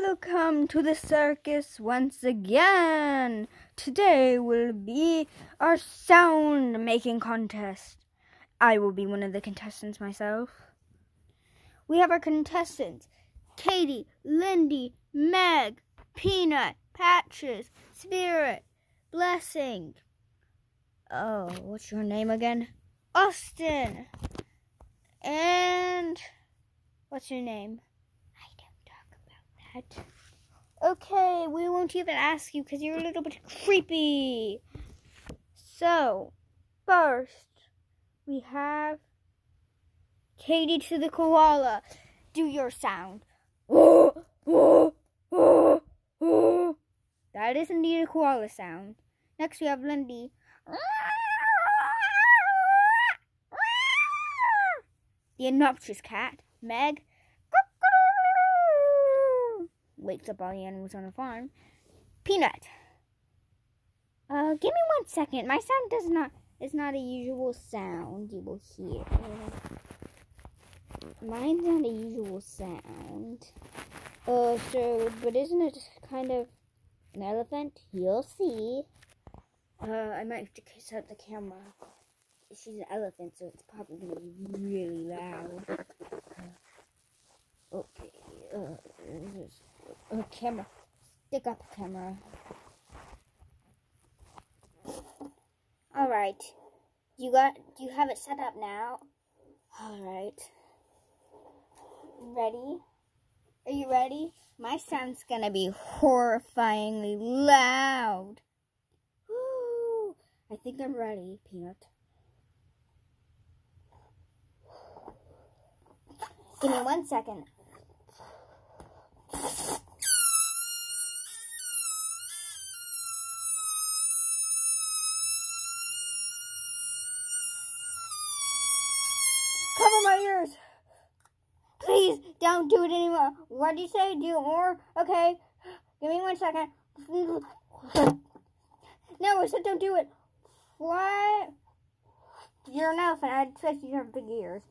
Welcome to the circus once again. Today will be our sound making contest. I will be one of the contestants myself. We have our contestants Katie, Lindy, Meg, Peanut, Patches, Spirit, Blessing. Oh, what's your name again? Austin. And what's your name? That. Okay, we won't even ask you because you're a little bit creepy. So, first, we have Katie to the koala. Do your sound. That is indeed a koala sound. Next, we have Lindy. The obnoxious cat. Meg wakes up all the animals on the farm. Peanut. Uh, give me one second. My sound does not is not a usual sound you will hear. Mine's not a usual sound. Uh, so, but isn't it kind of an elephant? You'll see. Uh, I might have to set the camera. She's an elephant, so it's probably really loud. Okay. Uh, camera. Stick up camera. Alright. You got you have it set up now? Alright. Ready? Are you ready? My sound's gonna be horrifyingly loud. Woo! I think I'm ready, Peanut. Give me one second. Please don't do it anymore. What do you say? Do more? Okay. Give me one second. No, I said don't do it. What? You're an elephant. I expect you to have big ears.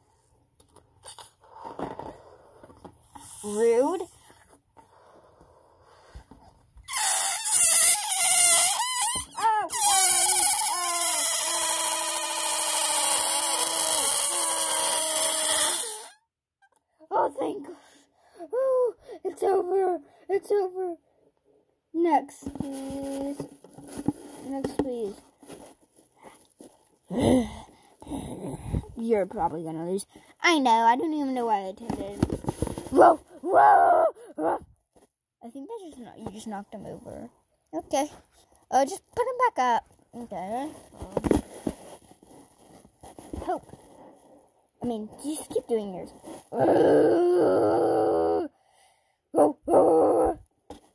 Rude. Oh, thank God. Oh, it's over. It's over. Next, please. Next, please. You're probably gonna lose. I know. I don't even know why I attended. Whoa, whoa, whoa. I think that just you just knocked him over. Okay. Uh, just put him back up. Okay. Hope. I mean, just keep doing yours.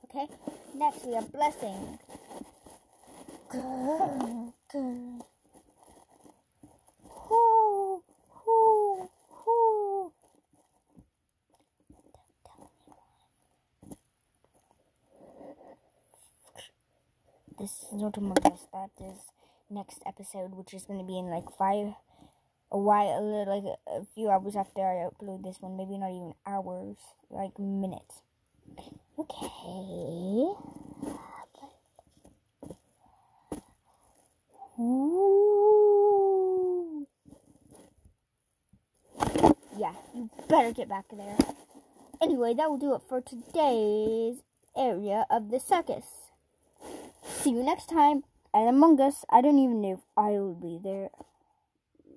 Okay, we have blessing. This is not a montage. That is next episode, which is going to be in like five a while, like a few hours after I upload this one, maybe not even hours, like minutes. Okay. Ooh. Yeah, you better get back in there. Anyway, that will do it for today's area of the circus. See you next time. And Among Us, I don't even know if I will be there.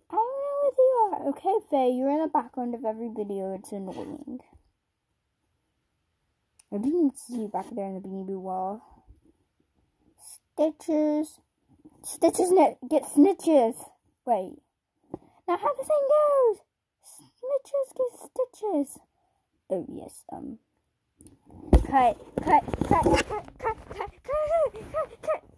I don't know where you are. Okay, Faye, you're in the background of every video. It's annoying. I didn't see you back there in the Beanie Boo wall. Stitches. Stitches get snitches. Wait. Now how the thing goes? Snitches get stitches. Oh, yes, um. Cut, cut, cut, cut, cut, cut, cut, cut, cut.